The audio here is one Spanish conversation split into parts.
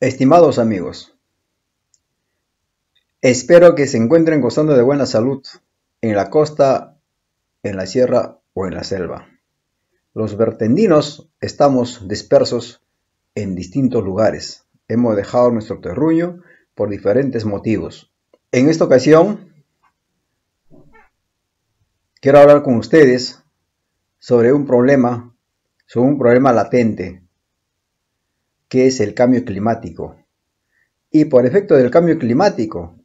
Estimados amigos, espero que se encuentren gozando de buena salud en la costa, en la sierra o en la selva. Los vertendinos estamos dispersos en distintos lugares. Hemos dejado nuestro terruño por diferentes motivos. En esta ocasión, quiero hablar con ustedes sobre un problema, sobre un problema latente que es el cambio climático. Y por efecto del cambio climático,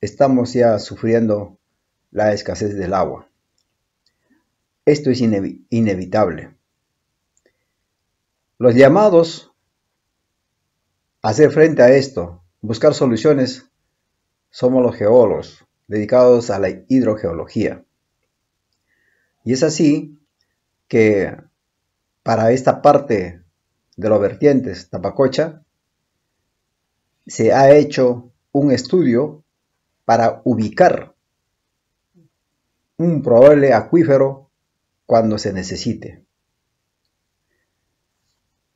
estamos ya sufriendo la escasez del agua. Esto es inevitable. Los llamados a hacer frente a esto, buscar soluciones, somos los geólogos dedicados a la hidrogeología. Y es así que para esta parte de los vertientes Tapacocha, se ha hecho un estudio para ubicar un probable acuífero cuando se necesite.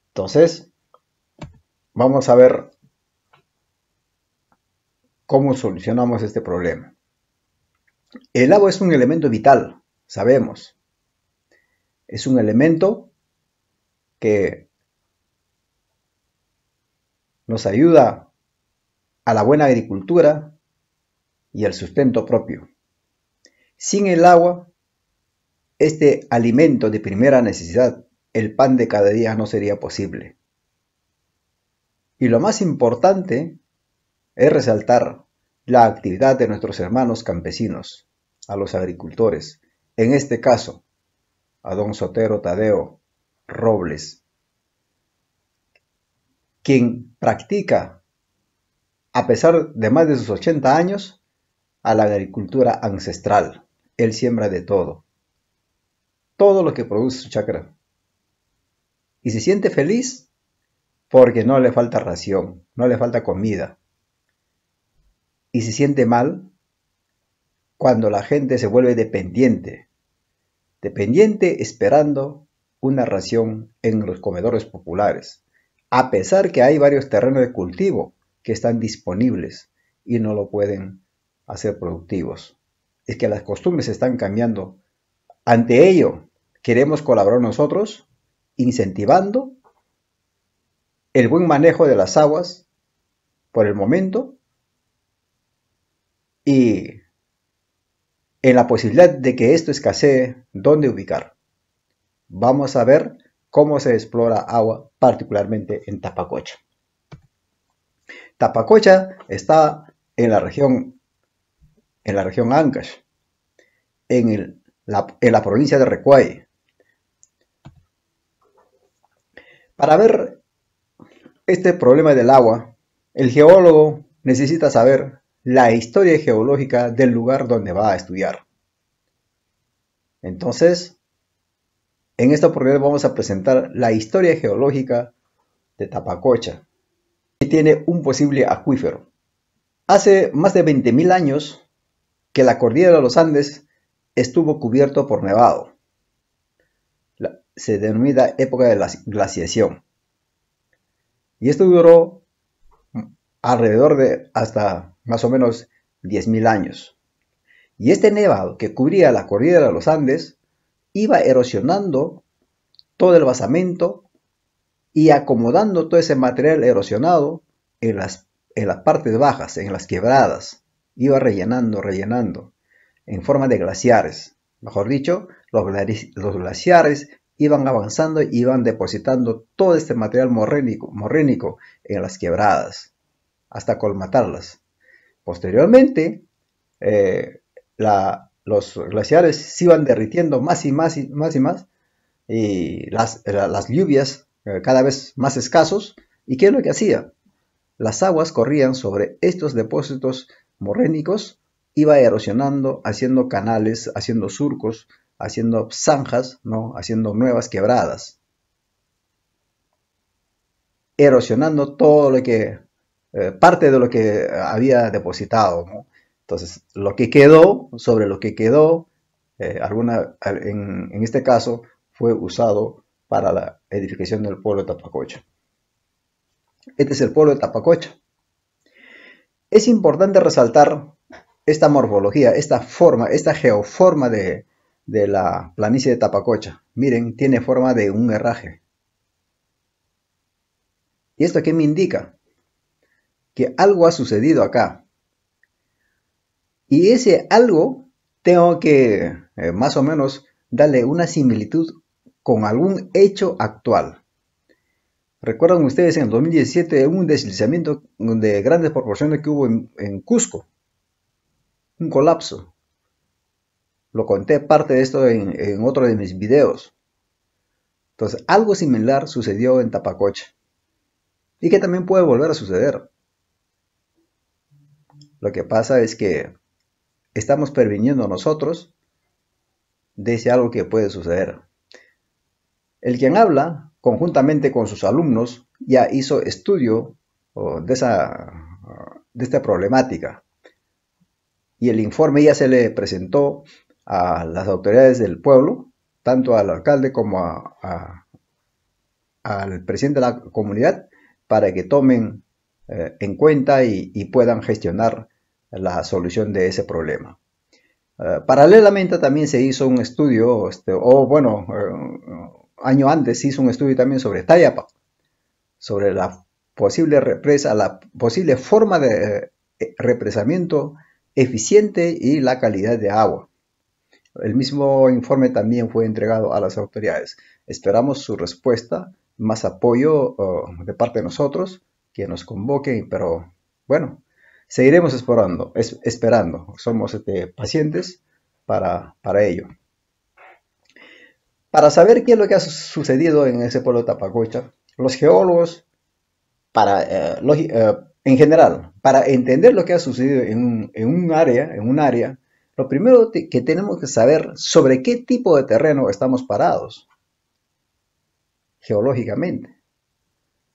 Entonces, vamos a ver cómo solucionamos este problema. El agua es un elemento vital, sabemos. Es un elemento que nos ayuda a la buena agricultura y al sustento propio. Sin el agua, este alimento de primera necesidad, el pan de cada día, no sería posible. Y lo más importante es resaltar la actividad de nuestros hermanos campesinos, a los agricultores, en este caso, a don Sotero Tadeo Robles, quien practica, a pesar de más de sus 80 años, a la agricultura ancestral. Él siembra de todo, todo lo que produce su chakra. Y se siente feliz porque no le falta ración, no le falta comida. Y se siente mal cuando la gente se vuelve dependiente, dependiente esperando una ración en los comedores populares a pesar que hay varios terrenos de cultivo que están disponibles y no lo pueden hacer productivos. Es que las costumbres están cambiando. Ante ello, queremos colaborar nosotros incentivando el buen manejo de las aguas por el momento y en la posibilidad de que esto escasee, ¿dónde ubicar? Vamos a ver cómo se explora agua, particularmente en Tapacocha. Tapacocha está en la región, en la región Ancash, en, la, en la provincia de Recuay. Para ver este problema del agua, el geólogo necesita saber la historia geológica del lugar donde va a estudiar. Entonces, en esta oportunidad vamos a presentar la historia geológica de Tapacocha, que tiene un posible acuífero. Hace más de 20.000 años que la cordillera de los Andes estuvo cubierto por nevado. se denomina época de la glaciación. Y esto duró alrededor de hasta más o menos 10.000 años. Y este nevado que cubría la cordillera de los Andes iba erosionando todo el basamento y acomodando todo ese material erosionado en las, en las partes bajas, en las quebradas. Iba rellenando, rellenando, en forma de glaciares. Mejor dicho, los, los glaciares iban avanzando y iban depositando todo este material morrénico, morrénico en las quebradas, hasta colmatarlas. Posteriormente, eh, la, los glaciares se iban derritiendo más y más y más y más, y las, lluvias eh, cada vez más escasos. ¿Y qué es lo que hacía? Las aguas corrían sobre estos depósitos morrénicos, iba erosionando, haciendo canales, haciendo surcos, haciendo zanjas, ¿no? haciendo nuevas quebradas, erosionando todo lo que, eh, parte de lo que había depositado. Entonces, lo que quedó, sobre lo que quedó, eh, alguna, en, este caso, fue usado para la edificación del pueblo de Tapacocha. Este es el pueblo de Tapacocha. Es importante resaltar esta morfología, esta forma, esta geoforma de, de la planicie de Tapacocha. Miren, tiene forma de un herraje. ¿Y esto qué me indica? Que algo ha sucedido acá. Y ese algo tengo que eh, más o menos darle una similitud con algún hecho actual. Recuerdan ustedes en el 2017 un deslizamiento de grandes proporciones que hubo en Cusco. Un colapso. Lo conté parte de esto en, otro de mis videos. Entonces, algo similar sucedió en Tapacocha. Y que también puede volver a suceder. Lo que pasa es que estamos previniendo nosotros de ese algo que puede suceder. El quien habla, conjuntamente con sus alumnos, ya hizo estudio de, esa, de esta problemática. Y el informe ya se le presentó a las autoridades del pueblo, tanto al alcalde como al presidente de la comunidad, para que tomen eh, en cuenta y, puedan gestionar la solución de ese problema. Eh, paralelamente también se hizo un estudio, este, o bueno, eh, año antes se hizo un estudio también sobre Tayapa, sobre la posible represa, la posible forma de represamiento eficiente y la calidad de agua. El mismo informe también fue entregado a las autoridades. Esperamos su respuesta, más apoyo de parte de nosotros, que nos convoquen, pero bueno, seguiremos esperando, esperando. Somos este, pacientes para, para ello. Para saber qué es lo que ha sucedido en ese pueblo de Tapacocha, los geólogos, para, eh, eh, en general, para entender lo que ha sucedido en en un área, en un área, lo primero que tenemos que saber sobre qué tipo de terreno estamos parados geológicamente.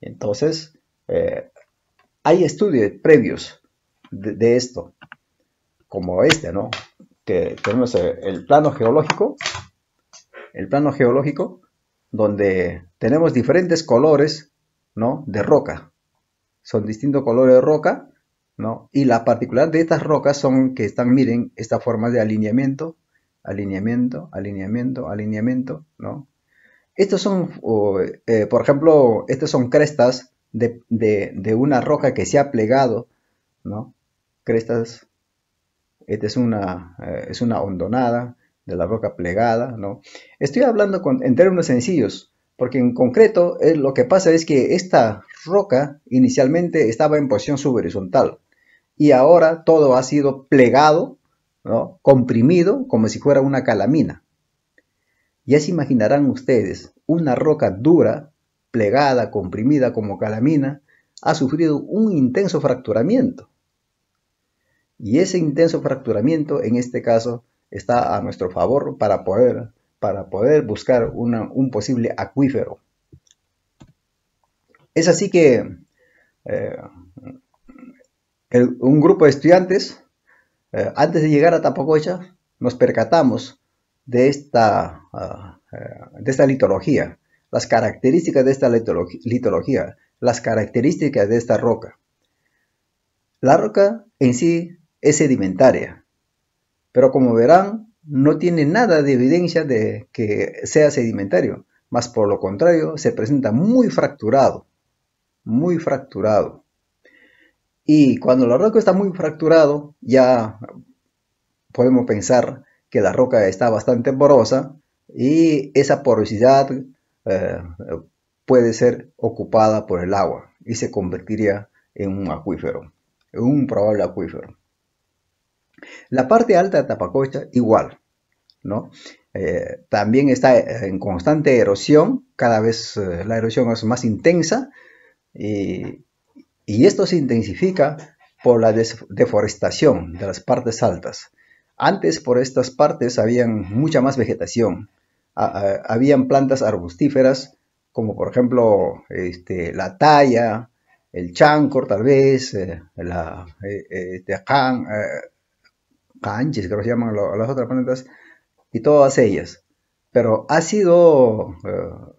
Entonces, eh, hay estudios previos de, esto, como este, ¿no? Que tenemos el plano geológico, el plano geológico, donde tenemos diferentes colores, ¿no? De roca. Son distintos colores de roca y la particularidad de estas rocas son que están, miren, esta forma de alineamiento, alineamiento, alineamiento, alineamiento, ¿no? Estos son, eh, por ejemplo, estas son crestas de, una roca que se ha plegado, ¿no? Crestas, esta es una, eh, es una hondonada de la roca plegada, ¿no? Estoy hablando en términos sencillos, porque en concreto eh, lo que pasa es que esta roca inicialmente estaba en posición subhorizontal, y ahora todo ha sido plegado, ¿no? comprimido, como si fuera una calamina. Ya se imaginarán ustedes, una roca dura, plegada, comprimida como calamina, ha sufrido un intenso fracturamiento. Y ese intenso fracturamiento, en este caso, está a nuestro favor para poder, para poder buscar un posible acuífero. Es así que eh, un grupo de estudiantes, eh, antes de llegar a Tapacocha, nos percatamos de esta, ah, eh, de esta litología, las características de esta litología, las características de esta roca. La roca en sí es sedimentaria, pero como verán, no tiene nada de evidencia de que sea sedimentario, más por lo contrario, se presenta muy fracturado, muy fracturado. Y cuando la roca está muy fracturado, ya podemos pensar que la roca está bastante porosa y esa porosidad eh, puede ser ocupada por el agua y se convertiría en un acuífero, en un probable acuífero. La parte alta de Tapacocha igual, ¿no? Eh, también está en constante erosión, cada vez eh, la erosión es más intensa y, esto se intensifica por la deforestación de las partes altas. Antes por estas partes habían mucha más vegetación. habían plantas arbustíferas como por ejemplo este, la talla, el chancor tal vez, eh, la eh, este, creo que se llaman las otras plantas, y todas ellas. Pero ha sido eh,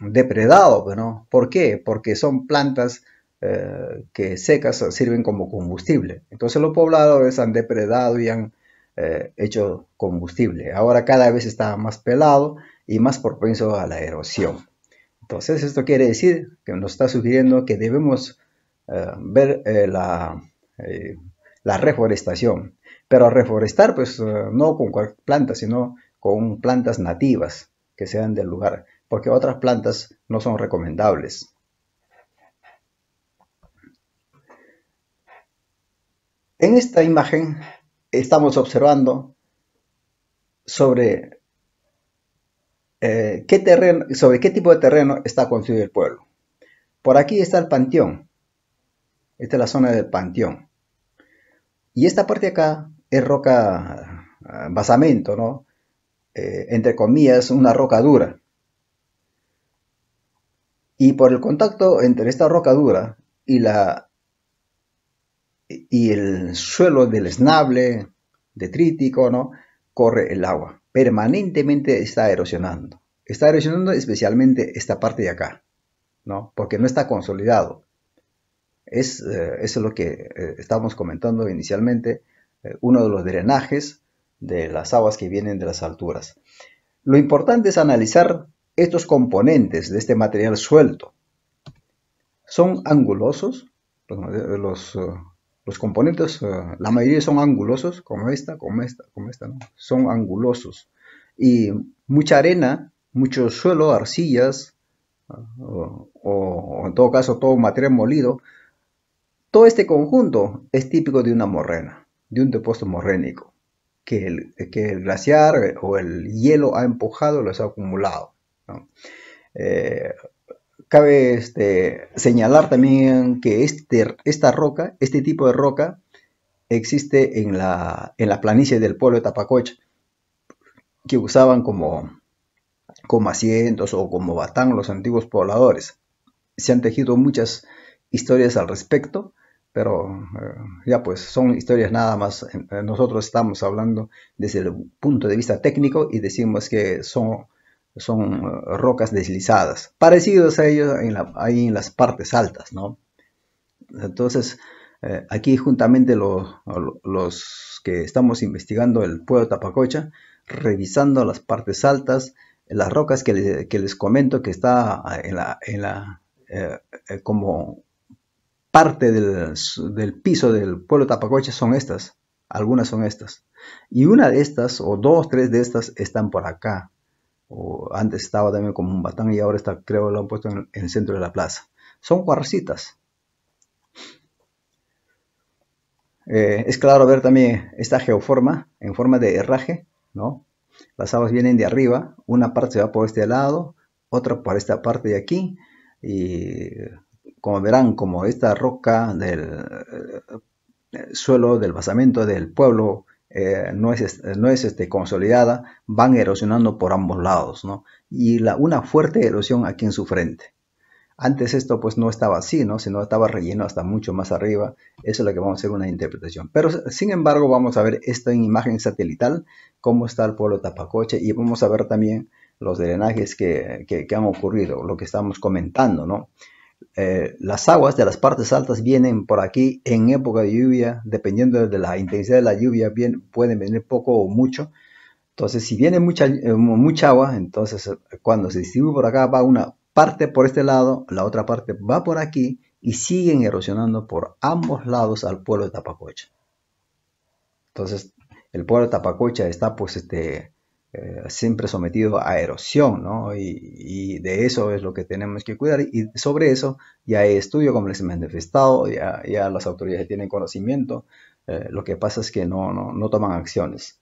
depredado, ¿no? ¿Por qué? Porque son plantas eh, que secas sirven como combustible. Entonces los pobladores han depredado y han eh, hecho combustible. Ahora cada vez está más pelado y más propenso a la erosión. Entonces esto quiere decir que nos está sugiriendo que debemos eh, ver la, la, reforestación. Pero reforestar pues no con plantas, sino con plantas nativas que sean del lugar, porque otras plantas no son recomendables. En esta imagen estamos observando sobre, eh, qué terreno, sobre qué tipo de terreno está construido el pueblo. Por aquí está el panteón. Esta es la zona del panteón. Y esta parte de acá es roca, ah, basamento, ¿no? Eh, entre comillas, una roca dura. Y por el contacto entre esta roca dura y la y el suelo del esnable detrítico, ¿no? Corre el agua. Permanentemente está erosionando. Está erosionando especialmente esta parte de acá, ¿no? Porque no está consolidado. Es, eh, eso es lo que eh, estábamos comentando inicialmente, uno de los drenajes de las aguas que vienen de las alturas. Lo importante es analizar estos componentes de este material suelto. ¿Son angulosos? Los, los componentes, eh, la mayoría son angulosos, como esta, como esta, como esta. Son angulosos. Y mucha arena, mucho suelo, arcillas, o, en todo caso todo material molido, todo este conjunto es típico de una morrena, de un depósito morrénico, que el, que el glaciar o el hielo ha empujado, los ha acumulado. Eh, cabe este, señalar también que este, esta roca, este tipo de roca, existe en la, en la planicie del pueblo de Tapacocha, que usaban como, como asientos o como batán los antiguos pobladores. Se han tejido muchas historias al respecto, pero eh, ya pues son historias nada más. Nosotros estamos hablando desde el punto de vista técnico y decimos que son son eh, rocas deslizadas, parecidos a ellos ahí en las partes altas, ¿no? Entonces, eh, aquí juntamente los, que estamos investigando el pueblo de Tapacocha, revisando las partes altas, las rocas que, les comento que está en la, en la eh, como parte del, piso del pueblo Tapacocha son estas, algunas son estas. Y una de estas, o dos, tres de estas, están por acá, o antes estaba también como un batán y ahora está, creo, lo han puesto en, el centro de la plaza. Son cuarcitas. Eh, es claro ver también esta geoforma en forma de herraje, ¿no? Las aguas vienen de arriba, una parte se va por este lado, otra por esta parte de aquí, y como verán, como esta roca del eh, suelo del basamento del pueblo eh, no es, no es este, consolidada, van erosionando por ambos lados, ¿no? Y la, una fuerte erosión aquí en su frente. Antes esto pues no estaba así, ¿no? Sino estaba relleno hasta mucho más arriba. Eso es lo que vamos a hacer una interpretación. Pero sin embargo vamos a ver esto en imagen satelital, cómo está el pueblo Tapacoche y vamos a ver también los drenajes que, que, que han ocurrido, lo que estamos comentando, ¿no? Eh, las aguas de las partes altas vienen por aquí en época de lluvia, dependiendo de la intensidad de la lluvia, bien, pueden venir poco o mucho. Entonces, si viene mucha, eh, mucha agua, entonces eh, cuando se distribuye por acá va una parte por este lado, la otra parte va por aquí y siguen erosionando por ambos lados al pueblo de Tapacocha. Entonces, el pueblo de Tapacocha está pues este, eh, siempre sometido a erosión, ¿no? Y, de eso es lo que tenemos que cuidar. Y sobre eso ya hay estudio, como les he manifestado, ya, ya las autoridades tienen conocimiento. Eh, lo que pasa es que no, no, no toman acciones.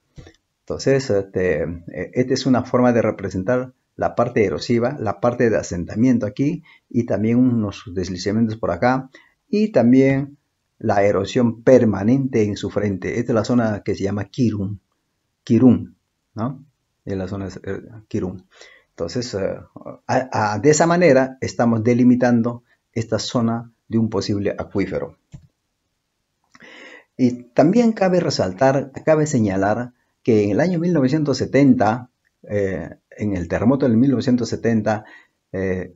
Entonces, este, eh, esta es una forma de representar la parte erosiva, la parte de asentamiento aquí y también unos deslizamientos por acá y también la erosión permanente en su frente. Esta es la zona que se llama Kirun, Kirun, ¿no? En la zona de Kirun. Entonces, eh, de esa manera estamos delimitando esta zona de un posible acuífero. Y también cabe resaltar, cabe señalar que en el año 1970, eh, en el terremoto del 1970, eh,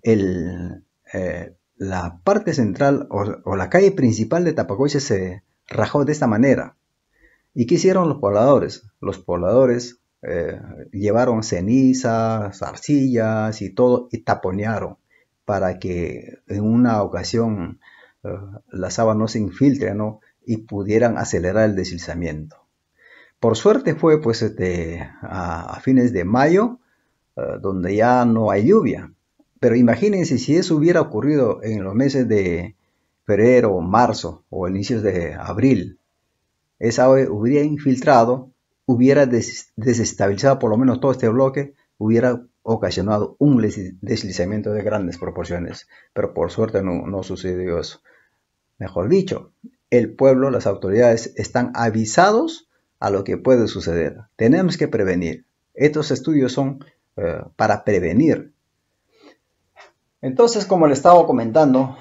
la parte central o, la calle principal de Tapacocha se rajó de esta manera. ¿Y qué hicieron los pobladores? Los pobladores eh, llevaron cenizas, arcillas y todo y taponearon para que en una ocasión eh, las aguas no se infiltren y pudieran acelerar el deslizamiento. Por suerte fue pues este, a, fines de mayo, eh, donde ya no hay lluvia. Pero imagínense si eso hubiera ocurrido en los meses de febrero, marzo o inicios de abril. Esa agua hubiera infiltrado, hubiera desestabilizado por lo menos todo este bloque, hubiera ocasionado un deslizamiento de grandes proporciones. Pero por suerte no, sucedió eso. Mejor dicho, el pueblo, las autoridades están avisados a lo que puede suceder. Tenemos que prevenir. Estos estudios son eh, para prevenir. Entonces, como le estaba comentando,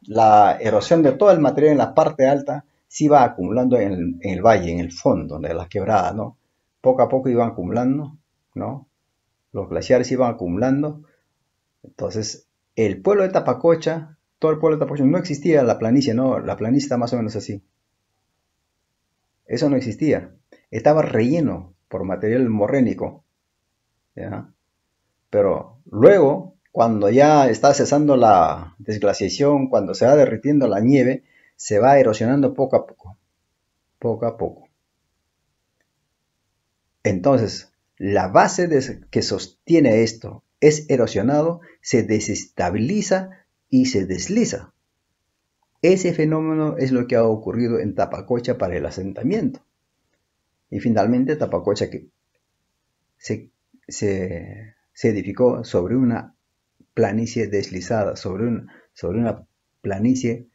la erosión de todo el material en la parte alta se iba acumulando en el, valle, en el fondo de la quebrada, ¿no? Poco a poco iban acumulando, ¿no? Los glaciares iban acumulando. Entonces, el pueblo de Tapacocha, todo el pueblo de Tapacocha, no existía la planicie, ¿no? La planicie está más o menos así. Eso no existía. Estaba relleno por material morrénico. Pero luego, cuando ya está cesando la desglaciación, cuando se va derritiendo la nieve, se va erosionando poco a poco. Poco a poco. Entonces, la base que sostiene esto es erosionado, se desestabiliza y se desliza. Ese fenómeno es lo que ha ocurrido en Tapacocha para el asentamiento. Y finalmente Tapacocha que se, edificó sobre una planicie deslizada, sobre, sobre una planicie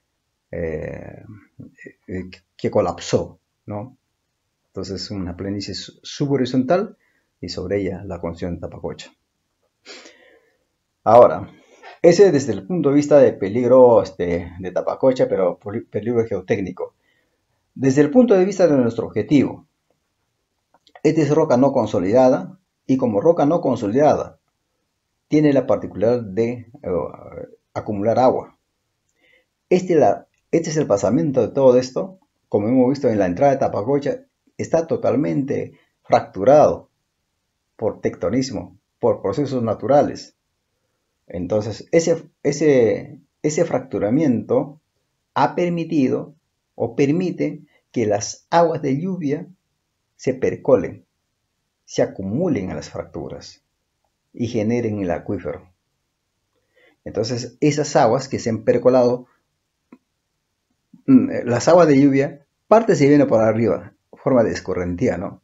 eh, eh, que colapsó, ¿no? Entonces una planicie subhorizontal y sobre ella la construcción de Tapacocha. Ahora, ese desde el punto de vista de peligro este, de Tapacocha, pero peligro geotécnico. Desde el punto de vista de nuestro objetivo, esta es roca no consolidada y como roca no consolidada tiene la particularidad de eh, acumular agua. Este, este, es el pasamiento de todo esto, como hemos visto en la entrada de Tapacocha, está totalmente fracturado por tectonismo, por procesos naturales. Entonces, ese, ese, ese fracturamiento ha permitido o permite que las aguas de lluvia se percolen, se acumulen a las fracturas y generen el acuífero. Entonces, esas aguas que se han percolado, las aguas de lluvia, parte se viene por arriba, forma de escorrentía, ¿no?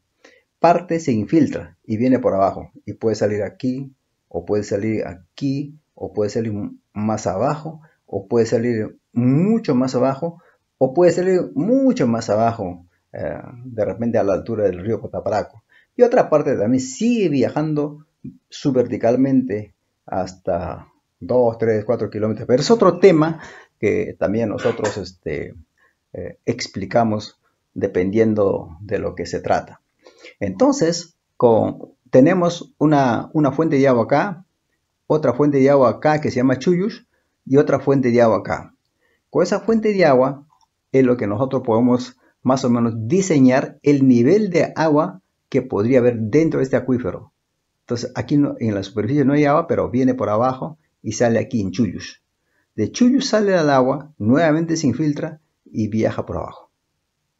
Parte se infiltra y viene por abajo y puede salir aquí, o puede salir aquí, o puede salir más abajo, o puede salir mucho más abajo, o puede salir mucho más abajo, eh, de repente a la altura del río Cotaparaco. Y otra parte también sigue viajando subverticalmente hasta 2, 3, 4 kilómetros. Pero es otro tema que también nosotros este, eh, explicamos dependiendo de lo que se trata. Entonces, con, tenemos una, fuente de agua acá, otra fuente de agua acá que se llama Chuyus y otra fuente de agua acá. Con esa fuente de agua es lo que nosotros podemos más o menos diseñar el nivel de agua que podría haber dentro de este acuífero. Entonces aquí en la superficie no hay agua, pero viene por abajo y sale aquí en Chuyus. De Chuyus sale al agua, nuevamente se infiltra y viaja por abajo.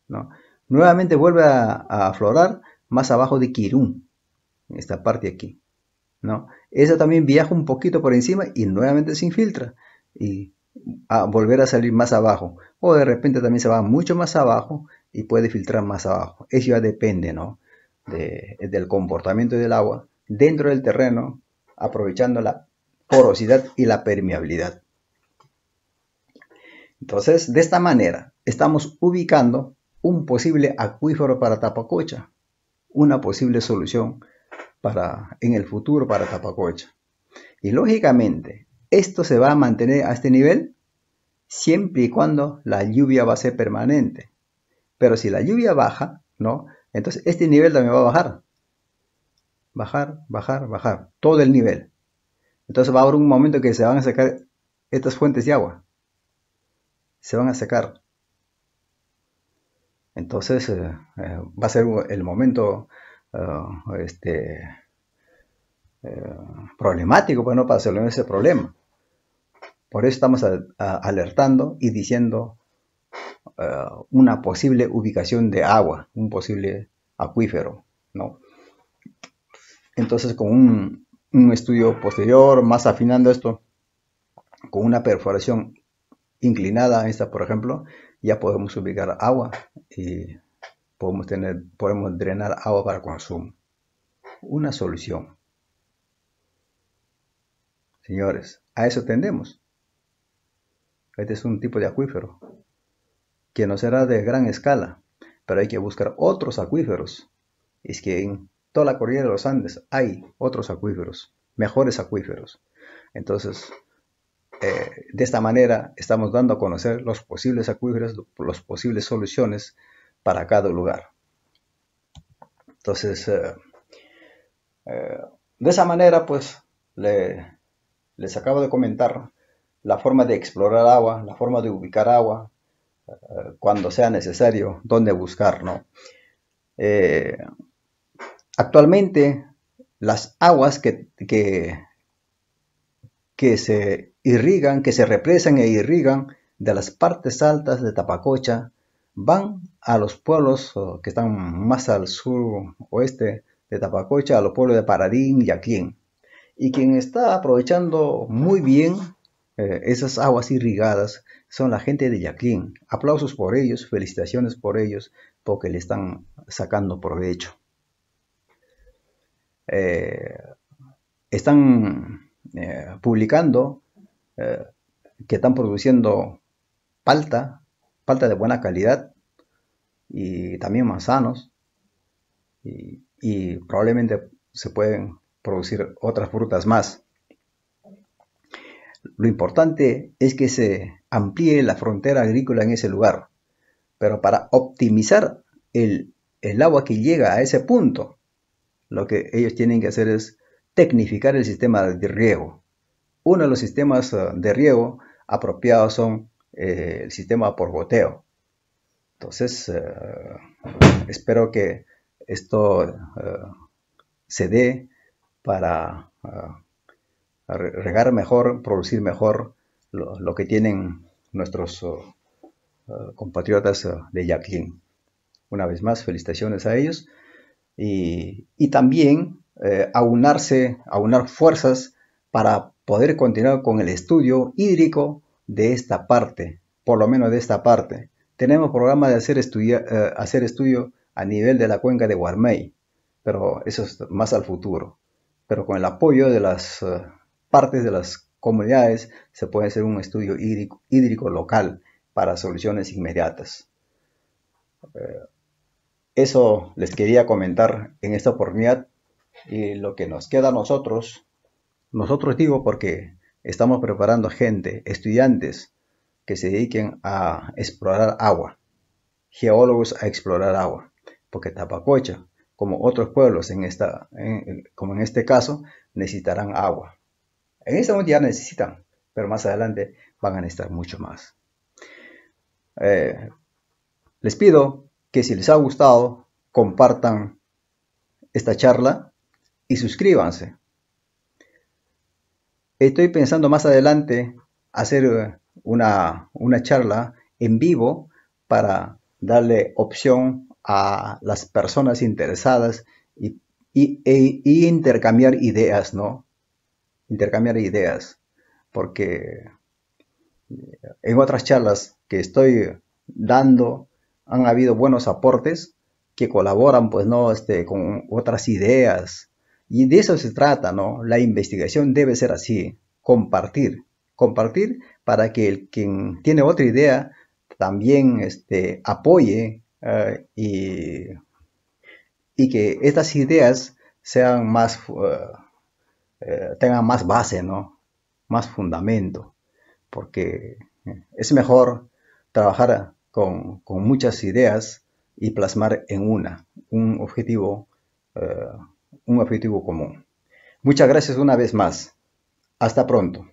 ¿no? Nuevamente vuelve a, aflorar más abajo de Kirún esta parte aquí, ¿no? Esa también viaja un poquito por encima y nuevamente se infiltra y a volver a salir más abajo. O de repente también se va mucho más abajo y puede filtrar más abajo. Eso ya depende, ¿no? del comportamiento del agua dentro del terreno, aprovechando la porosidad y la permeabilidad. Entonces, de esta manera, estamos ubicando un posible acuífero para Tapacocha, una posible solución para, en el futuro para Tapacocha. Y lógicamente, esto se va a mantener a este nivel siempre y cuando la lluvia va a ser permanente. Pero si la lluvia baja, ¿no? Entonces este nivel también va a bajar. Bajar, bajar, bajar. Todo el nivel. Entonces va a haber un momento que se van a sacar estas fuentes de agua. Se van a secar. Entonces eh, eh, va a ser el momento este, problemático bueno, para solucionar ese problema. Por eso estamos alertando y diciendo una posible ubicación de agua, un posible acuífero, ¿no? Entonces, con un, estudio posterior, más afinando esto, con una perforación inclinada, esta por ejemplo, ya podemos ubicar agua y podemos, tener, podemos drenar agua para consumo. Una solución. Señores, a eso tendemos. Este es un tipo de acuífero que no será de gran escala, pero hay que buscar otros acuíferos. Es que en toda la cordillera de los Andes hay otros acuíferos, mejores acuíferos. Entonces, eh, de esta manera estamos dando a conocer los posibles acuíferos, las posibles soluciones para cada lugar. Entonces, eh, eh, de esa manera, pues, les acabo de comentar la forma de explorar agua, la forma de ubicar agua, cuando sea necesario, dónde buscar, ¿no? Actualmente, las aguas que, que, se irrigan, que se represan e irrigan de las partes altas de Tapacocha, van a los pueblos que están más al sur oeste de Tapacocha, a los pueblos de Paradín y Aquín. Y quien está aprovechando muy bien eh, esas aguas irrigadas son la gente de Yaquín. Aplausos por ellos, felicitaciones por ellos, porque le están sacando provecho. Eh, están eh, publicando eh, que están produciendo palta, palta de buena calidad y también manzanos y, y probablemente se pueden producir otras frutas más. Lo importante es que se amplíe la frontera agrícola en ese lugar, pero para optimizar el, el agua que llega a ese punto, lo que ellos tienen que hacer es tecnificar el sistema de riego. Uno de los sistemas eh, de riego apropiados son eh, el sistema por goteo. Entonces, eh, espero que esto se dé para regar mejor, producir mejor lo, que tienen nuestros compatriotas de Jacqueline. Una vez más, felicitaciones a ellos y, también eh, aunarse, aunar fuerzas para poder continuar con el estudio hídrico de esta parte, por lo menos de esta parte. Tenemos programa de hacer, eh, hacer estudio a nivel de la cuenca de Guarmey, pero eso es más al futuro. Pero con el apoyo de las eh, partes de las comunidades se puede hacer un estudio hídrico, hídrico local para soluciones inmediatas. Eso les quería comentar en esta oportunidad y lo que nos queda a nosotros, nosotros digo porque estamos preparando gente, estudiantes que se dediquen a explorar agua, geólogos a explorar agua, porque Tapacocha, como otros pueblos en esta, como en este caso, necesitarán agua. En este momento ya necesitan, pero más adelante van a necesitar mucho más. Eh, les pido que si les ha gustado, compartan esta charla y suscríbanse. Estoy pensando más adelante hacer una, charla en vivo para darle opción a las personas interesadas y, e, intercambiar ideas, ¿no? Intercambiar ideas, porque en otras charlas que estoy dando han habido buenos aportes que colaboran, pues, ¿no? Este, con otras ideas. Y de eso se trata, ¿no? La investigación debe ser así, compartir, compartir para que el quien tiene otra idea también este, apoye eh, y, y, que estas ideas sean más, eh, eh, tengan más base, ¿no? Más fundamento, porque es mejor trabajar con, muchas ideas y plasmar en una un objetivo, un objetivo común. Muchas gracias una vez más. Hasta pronto.